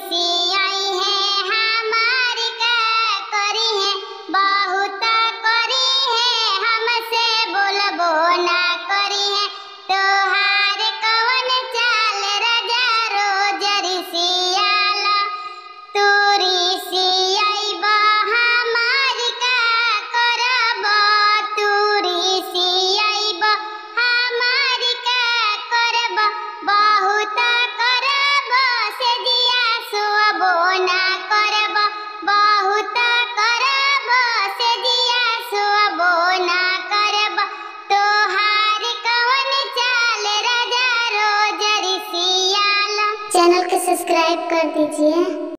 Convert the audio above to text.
see. Channel को subscribe कर दीजिए।